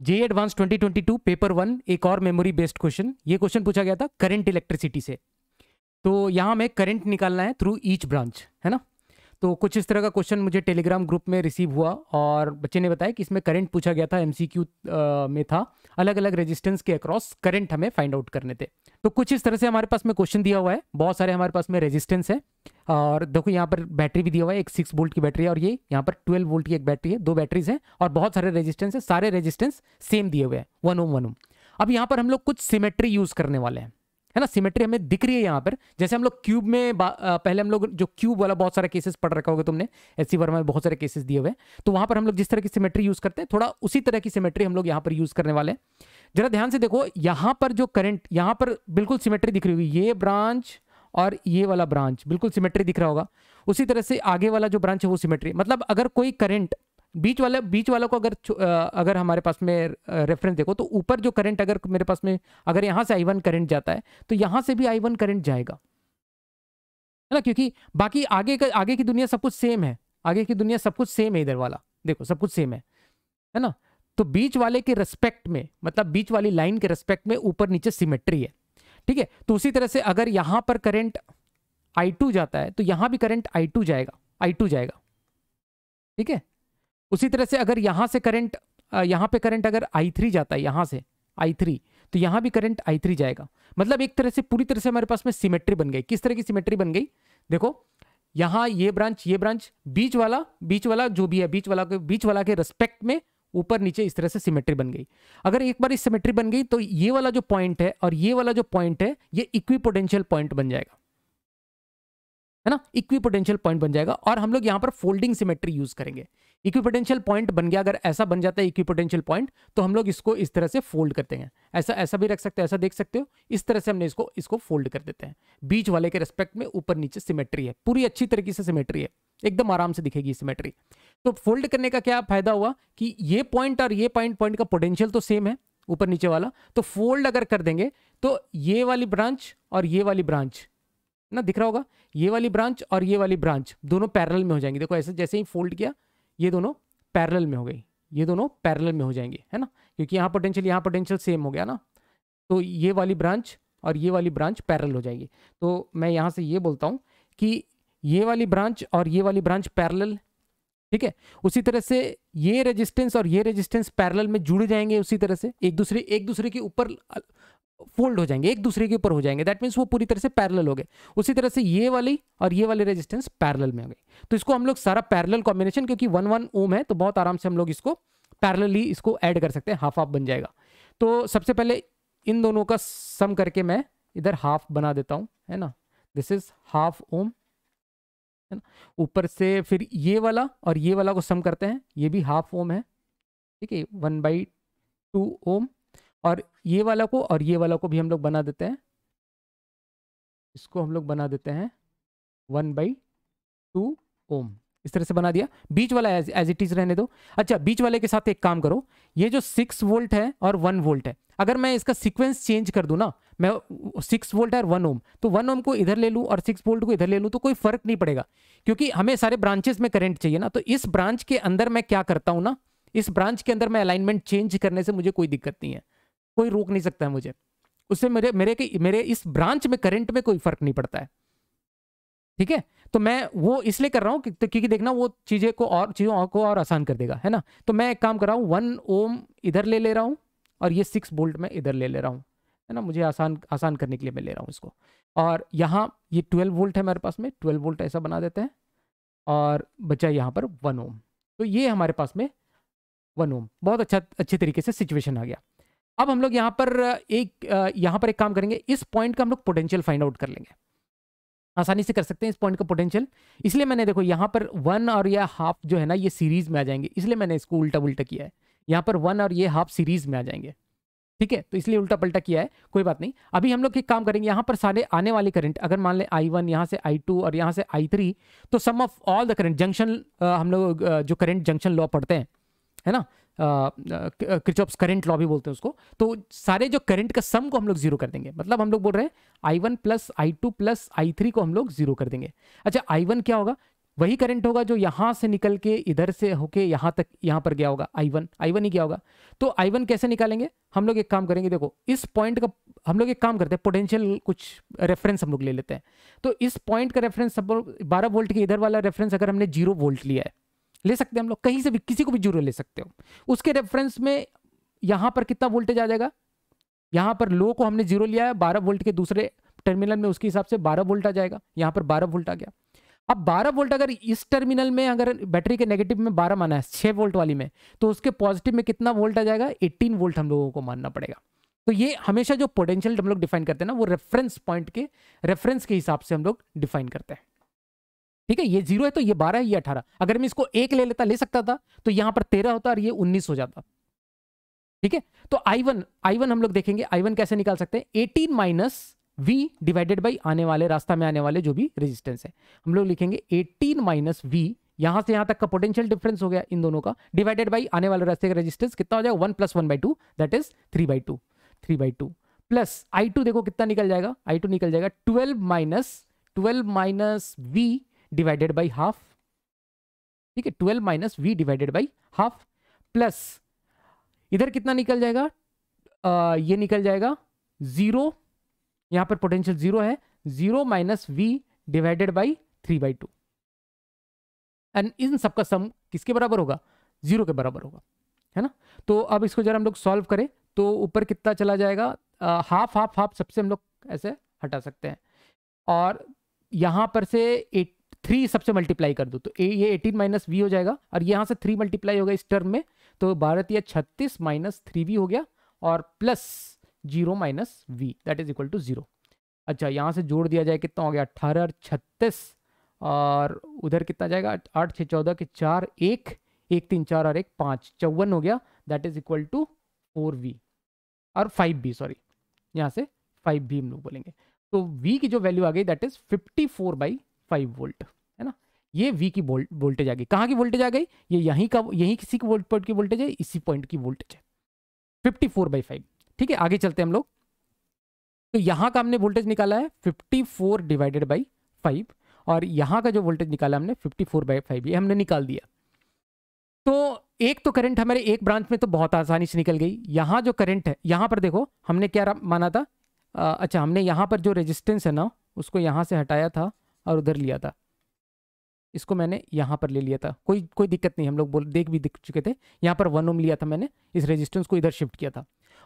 जे advance 2022 paper one एक और memory based question ये क्वेश्चन पूछा गया था करंट इलेक्ट्रिसिटी से। तो यहाँ हमें करंट निकालना है थ्रू ईच ब्रांच है ना? तो कुछ इस तरह का क्वेश्चन मुझे टेलीग्राम ग्रुप में रिसीव हुआ और बच्चे ने बताया कि इसमें करंट पूछा गया था एमसीक्यू में था। अलग अलग रेजिस्टेंस के अक्रॉस करंट हमें फाइंड आउट करने थे। तो कुछ इस तरह से हमारे पास में क्वेश्चन दिया हुआ है। बहुत सारे हमारे पास में रेजिस्टेंस है और देखो यहाँ पर बैटरी भी दिया हुआ है, एक सिक्स वोल्ट की बैटरी है और ये यहाँ पर ट्वेल्व वोल्ट की एक बैटरी है, दो बैटरीज हैं और बहुत सारे रेजिस्टेंस है, सारे रेजिस्टेंस सेम दिए हुए हैं। वन ओम वन ओम अब यहाँ पर हम लोग कुछ सिमेट्री यूज़ करने वाले हैं। है ना? सिमेट्री हमें दिख रही है यहाँ पर। जैसे हम लोग क्यूब में पहले हम लोग जो क्यूब वाला बहुत सारा केसेस पढ़ रखा होगा तुमने एस सी वर्मा में बहुत सारे केसेस दिए हुए तो वहाँ पर हम लोग जिस तरह की सिमेट्री यूज़ करते हैं, थोड़ा उसी तरह की सिमेट्री हम लोग यहाँ पर यूज़ करने वाले हैं। जरा ध्यान से देखो, यहाँ पर जो करंट यहाँ पर बिल्कुल सिमेट्री दिख रही होगी। ये ब्रांच और ये वाला ब्रांच बिल्कुल सिमेट्री दिख रहा होगा। उसी तरह से आगे वाला जो ब्रांच है वो सिमेट्री मतलब अगर कोई करंट बीच वाले, बीच वालों को अगर अगर हमारे पास में रेफरेंस देखो तो ऊपर जो करंट अगर मेरे पास में, अगर यहाँ से आई वन करंट जाता है तो यहाँ से भी आई वन करंट जाएगा। है ना? क्योंकि बाकी आगे का, आगे की दुनिया सब कुछ सेम है। आगे की दुनिया सब कुछ सेम है इधर वाला। देखो, सब कुछ सेम है। है ना? तो बीच वाले के रेस्पेक्ट में मतलब बीच वाली लाइन के रेस्पेक्ट में ऊपर नीचे सिमेट्री है। ठीक है? तो उसी तरह से अगर यहाँ पर करंट I2 जाता है तो यहाँ भी करंट I2 जाएगा। I2 जाएगा। ठीक है? उसी तरह से अगर यहाँ से करंट यहाँ पे करंट अगर आई थ्री जाता है, यहाँ से आई थ्री तो यहाँ भी करंट आई थ्री जाएगा। मतलब एक तरह से, पूरी तरह से हमारे पास में सिमेट्री बन गई। किस तरह की सिमेट्री बन गई? देखो, यहाँ ये ब्रांच ये ब्रांच बीच वाला बीच वाला जो भी है, बीच वाला के, बीच वाला के रेस्पेक्ट में ऊपर नीचे इस तरह से सिमेट्री बन गई। अगर एक बार इस सिमेट्री बन गई तो ये वाला जो पॉइंट है और ये वाला जो पॉइंट है, ये इक्विपोटेंशियल पॉइंट बन जाएगा। है ना? इक्विपोटेंशियल पॉइंट बन जाएगा और हम लोग यहाँ पर फोल्डिंग सिमेट्री यूज़ करेंगे। इक्विपोटेंशियल पॉइंट बन गया, अगर ऐसा बन जाता है इक्विपोटेंशियल पॉइंट तो हम लोग इसको इस तरह से फोल्ड करते हैं। ऐसा ऐसा भी रख सकते हो, ऐसा देख सकते हो, इस तरह से हमने इसको इसको फोल्ड कर देते हैं। बीच वाले के रेस्पेक्ट में ऊपर नीचे सिमेट्री है। पूरी अच्छी तरीके से सिमेट्री है। एकदम आराम से दिखेगी सिमेट्री तो फोल्ड करने का क्या फ़ायदा हुआ कि ये पॉइंट और ये पॉइंट पॉइंट का पोटेंशियल तो सेम है, ऊपर नीचे वाला। तो फोल्ड अगर कर देंगे तो ये वाली ब्रांच और ये वाली ब्रांच ना दिख रहा होगा? ये वाली ब्रांच और ये वाली ब्रांच दोनों पैरेलल में हो जाएँगी। देखो ऐसे, जैसे ही फोल्ड किया ये दोनों पैरेलल में हो गई। ये दोनों पैरेलल में हो जाएँगे, है ना? क्योंकि यहाँ पोटेंशियल यहाँ पोटेंशियल सेम हो गया ना? तो ये वाली ब्रांच और ये वाली ब्रांच पैरेलल हो जाएगी। तो मैं यहाँ से ये बोलता हूँ कि ये वाली ब्रांच और ये वाली ब्रांच पैरेलल ठीक है? उसी तरह से ये रेजिस्टेंस और ये रेजिस्टेंस पैरेलल में जुड़ जाएँगे उसी तरह से। एक दूसरे एक दूसरे के ऊपर फोल्ड हो जाएँगे, एक दूसरे के ऊपर हो जाएँगे। दैट मीन्स वो पूरी तरह से पैरेलल हो गए। उसी तरह से ये वाली और ये वाली रेजिस्टेंस पैरेलल में हो गई तो इसको हम लोग सारा पैरेलल कॉम्बिनेशन क्योंकि वन वन ओम है तो बहुत आराम से हम लोग इसको पैरेलली इसको ऐड कर सकते हैं हाफ़ हाफ़ बन जाएगा। तो सबसे पहले इन दोनों का सम करके मैं इधर हाफ़ बना देता हूँ, है ना? दिस इज़ हाफ़ ओम है ना? ऊपर से फिर ये वाला और ये वाला को सम करते हैं, ये भी हाफ़ ओम है, ठीक है? वन बाई टू ओम और ये वाला को और ये वाला को भी हम लोग बना देते हैं। इसको हम लोग बना देते हैं। One by two ohm. इस तरह से बना दिया। बीच वाला एज इट इज़ रहने दो। अच्छा बीच वाले के साथ एक काम करो। ये जो सिक्स वोल्ट है और वन वोल्ट है। अगर मैं इसका सीक्वेंस चेंज कर दूँ ना, मैं सिक्स वोल्ट है और वन ओम तो वन ओम को इधर ले लूँ और सिक्स वोल्ट को इधर ले लूँ तो कोई फ़र्क नहीं पड़ेगा। क्योंकि हमें सारे ब्रांचेस में करंट चाहिए ना तो इस ब्रांच के अंदर मैं क्या करता हूँ ना, इस ब्रांच के अंदर मैं अलाइनमेंट चेंज करने से मुझे कोई दिक्कत नहीं है। कोई रोक नहीं सकता है मुझे। उससे मेरे मेरे के, मेरे इस ब्रांच में करंट में कोई फ़र्क नहीं पड़ता है। ठीक है? तो मैं वो इसलिए कर रहा हूँ तो क्योंकि देखना वो चीज़ें को और, चीज़ों को और आसान कर देगा, है ना? तो मैं एक काम कर रहा हूँ वन ओम इधर ले ले रहा हूँ और ये सिक्स बोल्ट में इधर ले ले रहा हूँ, है ना? मुझे आसान आसान करने के लिए मैं ले रहा हूँ इसको। और यहाँ ये ट्वेल्व वोल्ट है मेरे पास में ट्वेल्व वोल्ट ऐसा बना देते हैं और बचा यहाँ पर वन ओम तो ये हमारे पास में वन ओम बहुत अच्छा अच्छे तरीके से सिचुएशन आ गया। अब हम लोग यहाँ पर, एक यहाँ पर एक काम करेंगे। इस पॉइंट का हम लोग पोटेंशियल फाइंड आउट कर लेंगे। आसानी से कर सकते हैं इस पॉइंट का पोटेंशियल इसलिए मैंने देखो यहाँ पर वन और यह हाफ़ जो है ना, ये सीरीज़ में आ जाएँगे। इसलिए मैंने इसको उल्टा उल्टा किया है। यहाँ पर वन और ये हाफ़ सीरीज़ में आ जाएँगे। ठीक है? तो इसलिए उल्टा पल्टा किया है। कोई बात नहीं। अभी हम लोग एक काम करेंगे। यहाँ पर सारे आने वाले करंट अगर मान लें आई वन यहाँ से आई टू और यहाँ से आई थ्री तो sum of all the current junction हम लोग जो करंट जंक्शन लॉ पढ़ते हैं, है ना? क्रिचॉप्स करंट लॉ भी बोलते हैं उसको। तो सारे जो करंट का सम को हम लोग ज़ीरो कर देंगे। मतलब हम लोग बोल रहे हैं I one plus I two plus I three को हम लोग ज़ीरो कर देंगे। अच्छा आई वन क्या होगा? वही करंट होगा जो यहाँ से निकल के इधर से होके यहाँ तक, यहाँ पर गया होगा आई वन आई वन ही गया होगा? तो आई वन कैसे निकालेंगे? हम लोग एक काम करेंगे, देखो, इस पॉइंट का, हम लोग एक काम करते हैं पोटेंशियल कुछ रेफरेंस हम लोग ले लेते हैं। तो इस पॉइंट का रेफरेंस सब बारह वोल्ट के इधर वाला रेफरेंस अगर हमने ज़ीरो वोल्ट लिया है ले सकते हैं हम लोग। कहीं से भी, किसी को भी ज़ीरो ले सकते हो। उसके रेफरेंस में यहाँ पर कितना वोल्टेज आ जाएगा? यहाँ पर लो को हमने ज़ीरो लिया है, बारह वोल्ट के दूसरे टर्मिनल में उसके हिसाब से बारह वोल्ट आ जाएगा। यहाँ पर बारह वोल्ट आ गया। अब 12 वोल्ट अगर इस टर्मिनल में अगर बैटरी के नेगेटिव में 12 माना है 6 वोल्ट वाली में तो उसके पॉजिटिव में कितना वोल्ट आ जाएगा? 18 वोल्ट हम लोगों को मानना पड़ेगा। तो ये हमेशा जो पोटेंशियल हम लोग डिफाइन करते हैं ना, वो रेफरेंस पॉइंट के रेफरेंस के हिसाब से हम लोग डिफाइन करते हैं। ठीक है, ये ज़ीरो है तो ये बारह ये अठारह। अगर मैं इसको एक ले लेता, ले सकता था तो यहाँ पर तेरह होता और ये उन्नीस हो जाता। ठीक है तो आई वन आई वन हम लोग देखेंगे आई वन कैसे निकाल सकते हैं? Eighteen minus v divided by आने वाले, रास्ता में आने वाले जो भी रेजिस्टेंस है। हम लोग लिखेंगे 18 माइनस वी यहाँ से यहाँ तक का पोटेंशियल डिफरेंस हो गया इन दोनों का। डिवाइडेड बाई आने वाले रास्ते का रेजिस्टेंस कितना हो जाएगा? One plus one by two that is three by two three by two plus I two देखो कितना निकल जाएगा? आई टू निकल जाएगा। Twelve minus twelve minus V divided by half ठीक है twelve minus V divided by half plus इधर कितना निकल जाएगा? आ, ये निकल जाएगा ज़ीरो यहाँ पर पोटेंशियल ज़ीरो है। Zero minus V divided by three by two and इन सबका सम किसके बराबर होगा? ज़ीरो के बराबर होगा। है ना? तो अब इसको जरा हम लोग सॉल्व करें। तो ऊपर कितना चला जाएगा? हाफ़ हाफ़ हाफ़ सबसे हम लोग ऐसे हटा सकते हैं। और यहाँ पर से एट थ्री सबसे मल्टीप्लाई कर दो तो ये एटीन माइनस वी हो जाएगा, और यहाँ से थ्री मल्टीप्लाई होगा इस टर्म में तो बारह या छत्तीस माइनस थ्री वी हो गया, और plus zero minus V that is equal to zero अच्छा यहाँ से जोड़ दिया जाए कितना हो गया अट्ठारह और छत्तीस, और उधर कितना जाएगा, आठ छः चौदह, के चार, एक एक, तीन, चार, और एक, पाँच, चौवन हो गया that is equal to four V और फाइव बी सॉरी यहाँ से फाइव बी हम लोग बोलेंगे। तो वी की जो वैल्यू आ गई that is fifty four by five volt है ना? ये वी की वोल्टेज आ गई। कहाँ की वोल्टेज आ गई? ये यहीं का यहीं किसी की पॉइंट की वोल्टेज है इसी पॉइंट की वोल्टेज है। फिफ्टी फोर बाई फाइव ठीक है आगे चलते हैं हम लोग। तो यहाँ का हमने वोल्टेज निकाला है 54 फोर डिवाइडेड बाई फाइव और यहाँ का जो वोल्टेज निकाला हमने 54 फोर बाई फाइव ये हमने निकाल दिया। तो एक तो करंट हमारे एक ब्रांच में तो बहुत आसानी से निकल गई। यहाँ जो करंट है यहाँ पर देखो हमने क्या माना था? आ, अच्छा हमने यहाँ पर जो रेजिस्टेंस है ना उसको यहाँ से हटाया था और उधर लिया था। इसको मैंने यहाँ पर ले लिया था। कोई कोई दिक्कत नहीं, हम लोग बोल, देख भी दिख चुके थे। यहाँ पर वन ओम लिया था मैंने, इस रेजिस्टेंस को इधर शिफ्ट किया था।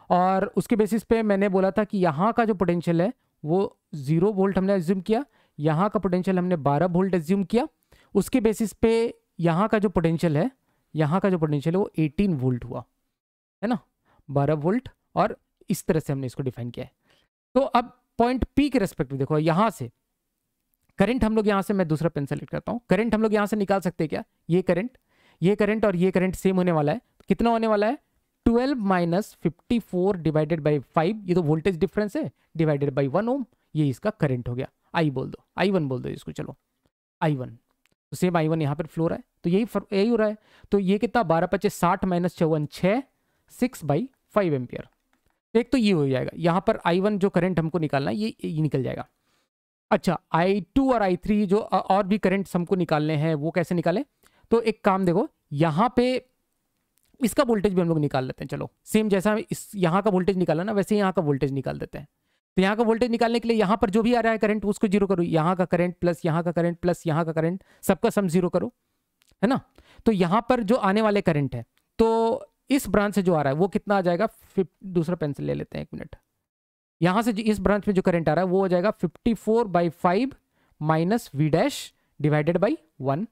और उसके बेसिस पे मैंने बोला था कि यहाँ का जो पोटेंशियल है, वो ज़ीरो वोल्ट हमने एज्यूम किया, यहाँ का पोटेंशियल हमने बारह वोल्ट एज्यूम किया, उसके बेसिस पे यहाँ का जो पोटेंशियल है, यहाँ का जो पोटेंशियल है, वो एटीन वोल्ट हुआ, है ना? बारह वोल्ट और इस तरह से हमने इसको डिफाइन किया है। तो अब पॉइंट पी के रेस्पेक्ट में देखो, यहाँ से करंट हम लोग यहाँ से मैं दूसरा पेन सेलेक्ट करता हूँ। करंट हम लोग यहाँ से निकाल सकते हैं क्या? ये करंट ये करंट और ये करंट सेम होने वाला है। कितना होने वाला है? 12 minus fifty divided by five ये तो वोल्टेज डिफरेंस है। डिवाइडेड बाई वन ओम ये इसका करंट हो गया। आई बोल दो। आई वन बोल दो इसको चलो। आई वन तो सेम आई वन यहाँ पर फ्लो रहा है। तो यही यही हो रहा है। तो ये कितना? बारह पच्चीस साठ माइनस चौवन छः सिक्स बाई फाइव एम्पियर एक तो ये हो जाएगा। यहाँ पर आई वन जो करंट हमको निकालना है ये, ये निकल जाएगा। अच्छा आई टू और आई थ्री जो और भी करंट हमको निकालने हैं, वो कैसे निकालें? तो एक काम देखो, यहाँ पे इसका वोल्टेज भी हम लोग निकाल लेते हैं, चलो। सेम जैसा इस यहाँ का वोल्टेज निकाला ना, वैसे यहाँ का वोल्टेज निकाल देते हैं। तो यहाँ का वोल्टेज निकालने के लिए यहाँ पर जो भी आ रहा है करंट उसको ज़ीरो करो। यहाँ का करंट प्लस यहाँ का करंट प्लस यहाँ का करंट सबका सम ज़ीरो करो, है ना? तो यहाँ पर जो आने वाले करंट है तो इस ब्रांच से जो आ रहा है, वो कितना आ जाएगा? दूसरा पेंसिल ले लेते हैं एक मिनट यहाँ से इस ब्रांच में जो करंट आ रहा है, वो हो जाएगा 54 four by five minus V dash divided by one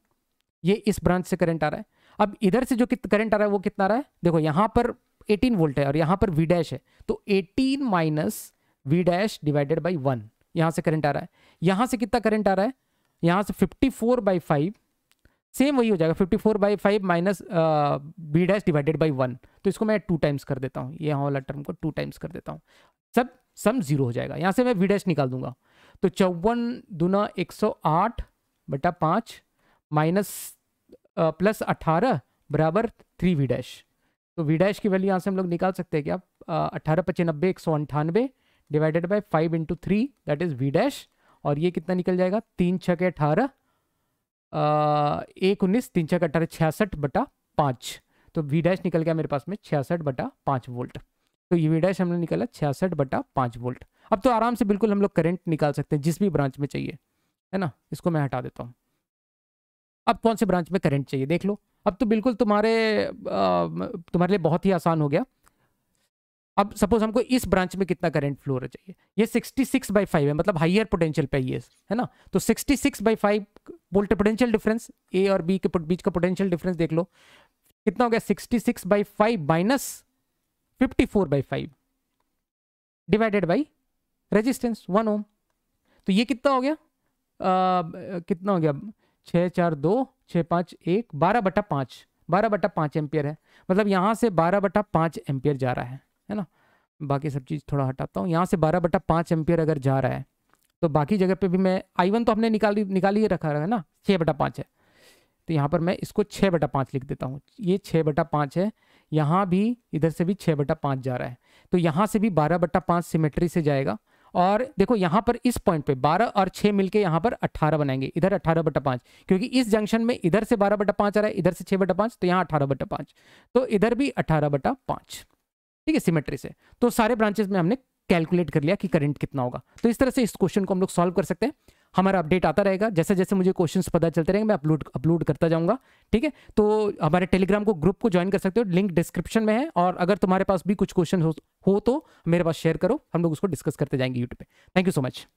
ये इस ब्रांच से करंट आ रहा है। अब इधर से जो करंट आ रहा है, वो कितना आ रहा है? देखो, यहाँ पर 18 वोल्ट है और यहाँ पर वी डैश है। तो 18 minus V dash divided by one यहाँ से करंट आ रहा है। यहाँ से कितना करंट आ रहा है? यहाँ से 54 फोर बाई फाइव सेम वही हो जाएगा 54 four by five minus V dash divided by one तो इसको मैं टू टाइम्स कर देता हूँ। यहाँ वाला टर्म को टू टाइम्स कर देता हूँ। सब सम ज़ीरो हो जाएगा। यहाँ से मैं वी निकाल दूँगा। तो चौवन दुना एक सौ आठ बटा पाँच माइनस प्लस अठारह बराबर थ्री वी डैश तो वी डैश की वैल्यू यहाँ से हम लोग निकाल सकते हैं क्या? अठारह पचानबे एक सौ अंठानबे divided by five into three that is V dash और ये कितना निकल जाएगा? तीन छः के अठारह एक उन्नीस, तीन छः के अठारह, छियासठ बटा पाँच। तो वी डैश निकल गया मेरे पास में छियासठ बटा पाँच वोल्ट तो ये डैश हमने निकाला छियासठ बटा पाँच वोल्ट अब तो आराम से बिल्कुल हम लोग करंट निकाल सकते हैं, जिस भी ब्रांच में चाहिए, है ना? इसको मैं हटा देता हूँ। अब कौन से ब्रांच में करंट चाहिए, देख लो। अब तो बिल्कुल तुम्हारे तुम्हारे लिए बहुत ही आसान हो गया। अब सपोज़ हमको इस ब्रांच में कितना करंट फ्लो होना चाहिए? ये 66 सिक्स बाई फाइव है मतलब हाइयर पोटेंशियल पे ये, है ना? तो 66 six by five volt potential difference A और बी के बीच का पोटेंशियल डिफरेंस देख लो। कितना हो गया? 66 six by five minus fifty four by five divided by resistance one ohm तो ये कितना हो गया? आ, कितना हो गया? छः चार दो छः पाँच एक बारह बटा पाँच। बारह बटा पाँच एम्पियर है। मतलब यहाँ से बारह बटा पाँच एम्पियर जा रहा है है ना? बाकी सब चीज़ थोड़ा हटाता हूँ। यहाँ से बारह बटा पाँच एम्पियर अगर जा रहा है तो बाकी जगह पे भी मैं आई वन तो हमने निकाल निकाल ही रखा है ना? छः बटा पाँच है। तो यहाँ पर मैं इसको छः बटा पाँच लिख देता हूँ। ये छः बटा पाँच है, यहाँ भी इधर से भी छः बटा पाँच जा रहा है। तो यहाँ से भी बारह बटा पाँच सिमेट्री से जाएगा और देखो यहाँ पर इस पॉइंट पे 12 और 6 मिलके यहाँ पर 18 बनाएँगे, इधर 18 बटा पाँच, क्योंकि इस जंक्शन में इधर से 12 बटा पाँच आ रहा है, इधर से 6 बटा पाँच तो यहाँ 18 बटा पाँच। तो इधर भी 18 बटा पाँच, ठीक है सिमेट्री से। तो सारे ब्रांचेस में हमने कैलकुलेट कर लिया कि करंट कितना होगा। तो इस तरह से इस क्वेश्चन को हम लोग सॉल्व कर सकते हैं। हमारा अपडेट आता रहेगा। जैसे जैसे मुझे क्वेश्चंस पता चलते रहेंगे मैं अपलोड अपलोड करता जाऊँगा ठीक है? तो हमारे टेलीग्राम को ग्रुप को ज्वाइन कर सकते हो लिंक डिस्क्रिप्शन में है और अगर तुम्हारे पास भी कुछ क्वेश्चन हो, हो तो मेरे पास शेयर करो हम लोग उसको डिस्कस करते जाएँगे यूट्यूब पर थैंक यू सो मच